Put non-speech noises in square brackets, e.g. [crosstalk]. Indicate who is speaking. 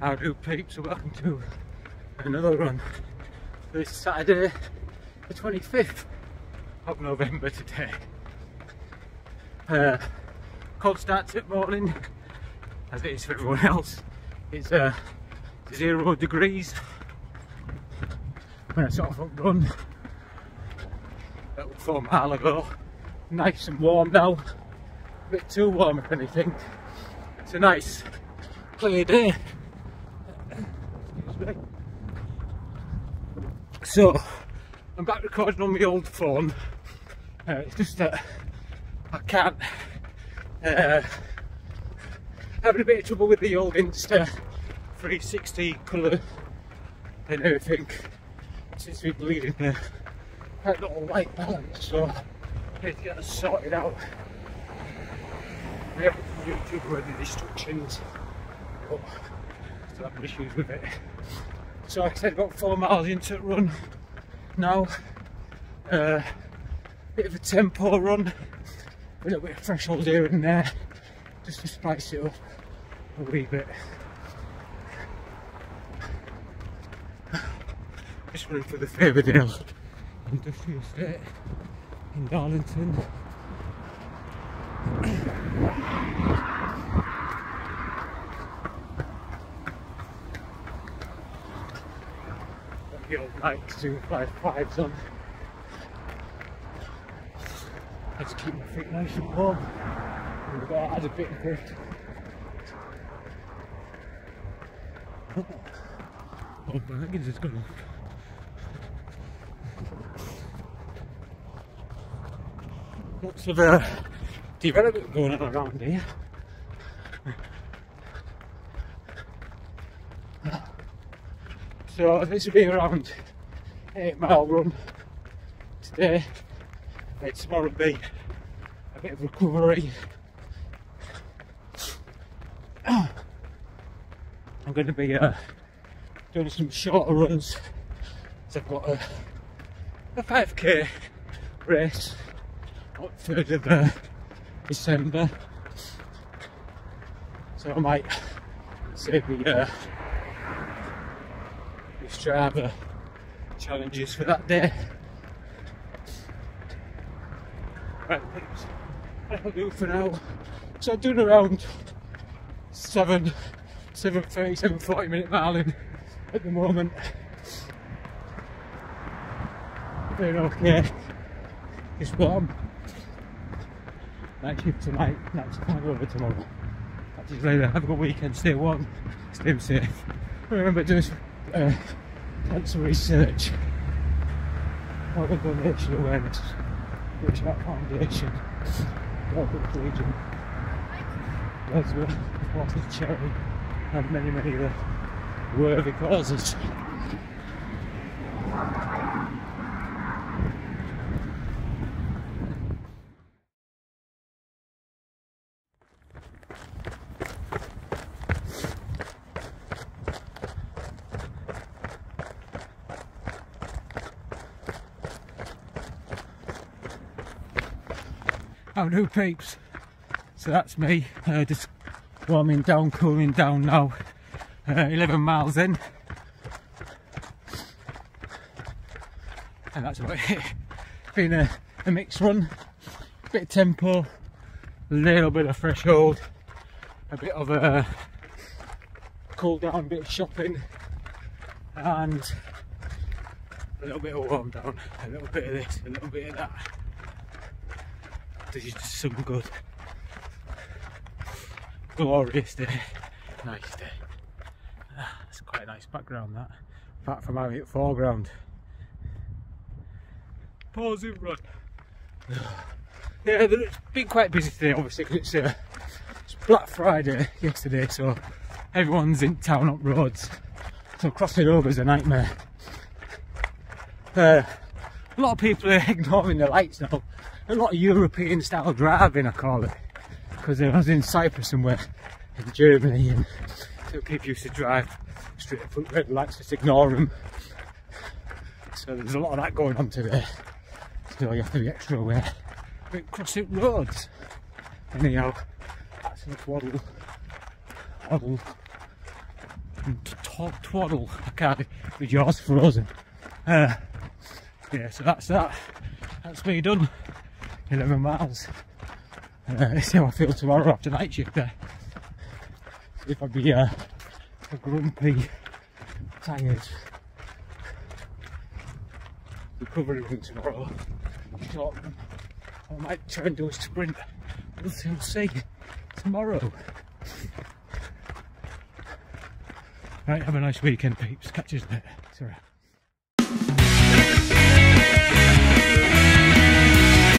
Speaker 1: How do peeps? Welcome to another run. This Saturday, the 25th of November today. Uh, cold starts at morning, as it is for everyone else. It's uh, zero degrees when I sort of run about four mile ago. Nice and warm now, a bit too warm if anything. It's a nice clear day. So, I'm back recording on my old phone. Uh, it's just that I can't. Uh, having a bit of trouble with the old Insta 360 colour and everything since we've been leading the quite little white balance. So, need to get this sorted out. We have YouTube where the instructions, but still having issues with it. So I said, about four miles into the run now. Uh, bit of a tempo run, a little bit of threshold here and there, just to spice it up a wee bit. Just running for the Faverdale Industrial Estate in Darlington. The old Nike Zoom Fly 5s on. I just keep my feet nice and warm. And that has a bit of lift. Oh, baggage has gone off. Lots of uh, development going on around here. So this will be around 8 mile run today. And tomorrow will be a bit of recovery. I'm going to be uh, doing some shorter runs. So I've got a, a 5k race on 3rd of uh, December. So I might save the uh, Strava um, challenges for that day. Right, that'll do for now. So I'm doing around 7, 7.30, 7.40 minute miling at the moment. Doing okay. It's warm. Night shift tonight, night shift over tomorrow. Catch you later. Have a good weekend. Stay warm. Stay safe. Remember, do uh, cancer research, organ donation awareness, British Heart Foundation, Local Legion, Glasgow, Water Charity, and many, many other worthy causes. How do peeps? So that's me, uh, just warming down, cooling down now. Uh, 11 miles in. And that's about it. [laughs] Been a, a mixed run, bit of tempo, a little bit of threshold, a bit of a cool down, bit of shopping, and a little bit of warm down, a little bit of this, a little bit of that this is just some good glorious day. Nice day. Ah, it's quite a nice background that. Apart from having it foreground. Pause it run. [sighs] Yeah it's been quite busy today obviously because it's, uh, it's Black Friday yesterday so everyone's in town up roads. So crossing over is a nightmare. Uh, a lot of people are [laughs] ignoring the lights now a lot of European style driving I call it because I was in Cyprus somewhere in Germany and so people used to drive straight up red lights just ignore them so there's a lot of that going on today so you have to be extra aware but crossing roads anyhow that's enough waddle waddle and twaddle. I can't with yours frozen. Uh, yeah, so that's that. That's me done. 11 miles. Uh, see how I feel tomorrow after night shift there. See if I'd be uh, a grumpy, tired, recovering tomorrow. So I might try and do a sprint. We'll see, tomorrow. Right, have a nice weekend, peeps. Catch you.